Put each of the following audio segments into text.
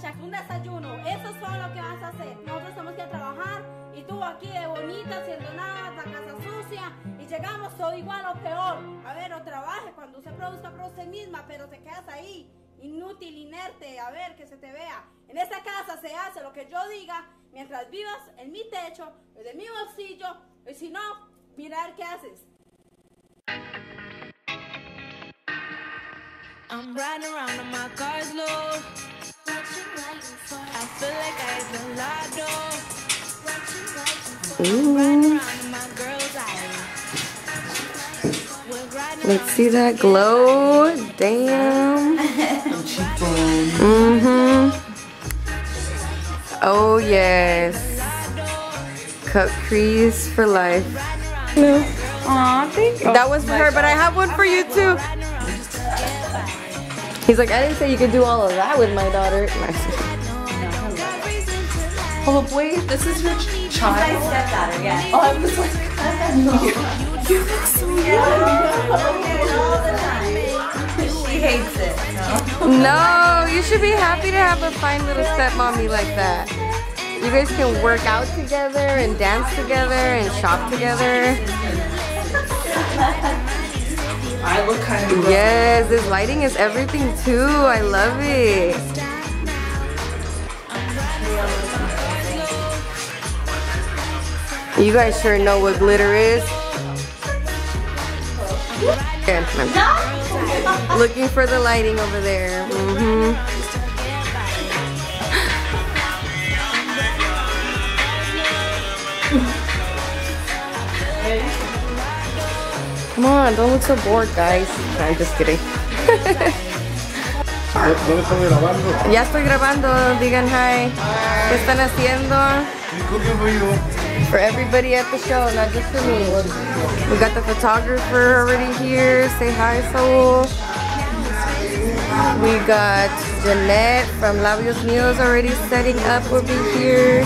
desayuno. Eso es todo lo que vas a hacer. Nosotros tenemos que trabajar y tú aquí de bonita, haciendo nada, la casa sucia y llegamos todo igual o peor. A ver, o trabaje, cuando usted produzca por usted misma, pero te quedas ahí, inútil, inerte, a ver, que se te vea. En esta casa se hace lo que yo diga mientras vivas en mi techo, de mi bolsillo, y si no, mira a ver qué haces. I'm riding around on my car's low. I feel like I hit the lotto. I'm riding around in my girl's eyes. We're riding Let's see that glow. Damn. Mm-hmm. Oh yes. Cut crease for life. No. Aw, thank you. That was for her, but I have one for you too. He's like, I didn't say you could do all of that with my daughter. oh up, wait. This is your ch- child? stepdaughter, yeah. Oh, I'm just like, you you look so She hates it. No, you should be happy to have a fine little stepmommy like that. You guys can work out together and dance together and shop together. I look kind of Yes, this lighting is everything too. I love it. You guys sure know what glitter is. Okay, looking for the lighting over there. hmm Come on, don't look so bored, guys. I'm just kidding. ¿Dónde están grabando? Ya estoy grabando, digan hi. ¿Qué están haciendo? For. Everybody at the show, not just for me. We got the photographer already here. Say hi, Saul. We got Jeanette from Labios Míos already setting up over here.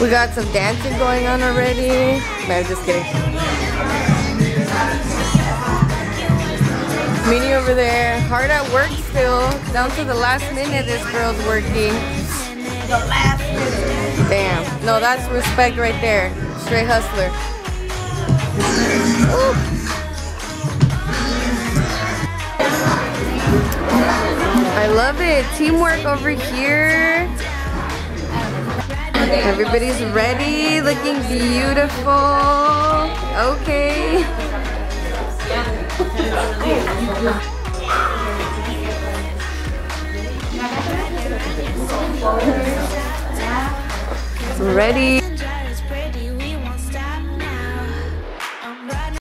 We got some dancing going on already. No, I'm just kidding. Minnie over there, hard at work still. Down to the last minute, this girl's working. The last minute. Damn. No, that's respect right there. Straight hustler. I love it. Teamwork over here. Everybody's ready, looking beautiful. Okay. Ready.